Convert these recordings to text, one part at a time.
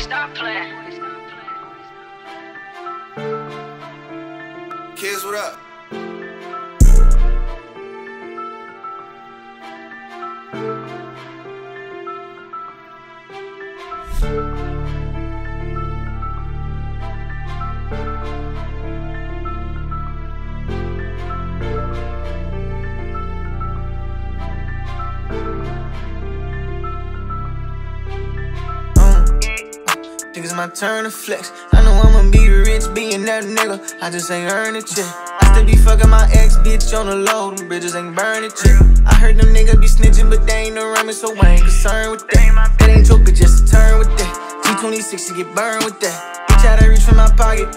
stop playing. Kiz, what up? Think it's my turn to flex. I know I'ma be rich being that nigga. I just ain't earn it yet. I still be fucking my ex bitch on the low. Them bridges ain't burning yet. I heard them niggas be snitching, but they ain't around me, so I ain't concerned with that. That ain't your bitch, just a turn with that. G26 to get burned with that. Bitch, I to reach for my pocket.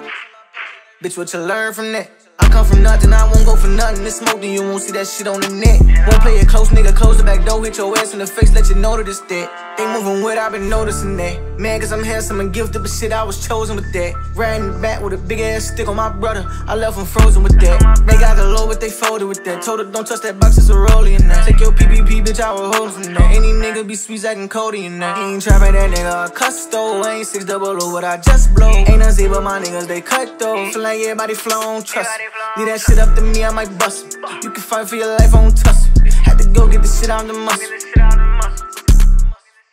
Bitch, what you learn from that? Come from nothing, I won't go for nothing. This smoke, then you won't see that shit on the net. Won't play it close, nigga, close the back door, hit your ass in the face, let you know that it's dead. They moving with, i been noticing that. Man, cause I'm handsome and gifted, but shit, I was chosen with that. Riding the back with a big ass stick on my brother. I left him frozen with that. They got the low, but they folded with that. Told her, don't touch that box, it's a rollie in that. Take your PPP, bitch, I was holding from that. Any nigga be sweet, acting Cody in that. He ain't trapping that nigga, a custo. Ain't six double O, what I just blow. Ain't nothing but my niggas, they cut though. Feel like everybody flown, trust. Leave that shit up to me, I might bust. You can fight for your life, I won't tussle. Had to go get the shit out the muscle.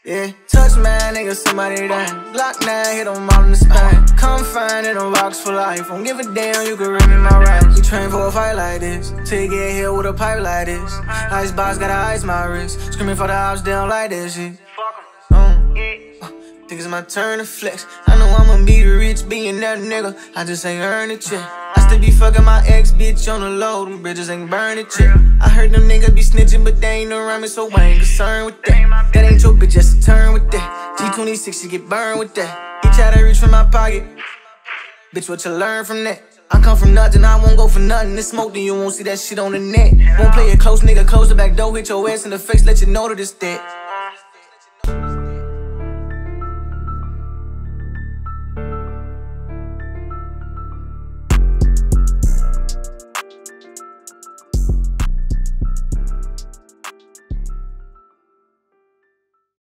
Yeah, touch man, nigga, somebody that Glock 9, hit them all in the spine. Come find it on rocks for life. Don't give a damn, you can ring me my rights We train for a fight like this. Till you get hit with a pipe like this. Ice box, gotta ice my wrist. Screaming for the house, they don't like this shit uh, Think it's my turn to flex. I know I'ma be the rich, being that nigga. I just ain't earned it yet I still be fucking my ex bitch on the low, them bridges ain't burning yet. I heard them niggas be snitching, but they ain't around me, so I ain't concerned with that. That ain't your bitch, just a turn with that. G26, you get burned with that. He try to reach for my pocket. Bitch, what you learn from that? I come from nothing, I won't go for nothing. This smoke, then you won't see that shit on the net. Won't play it close, nigga, close the back door, hit your ass in the face, let you know that it's dead.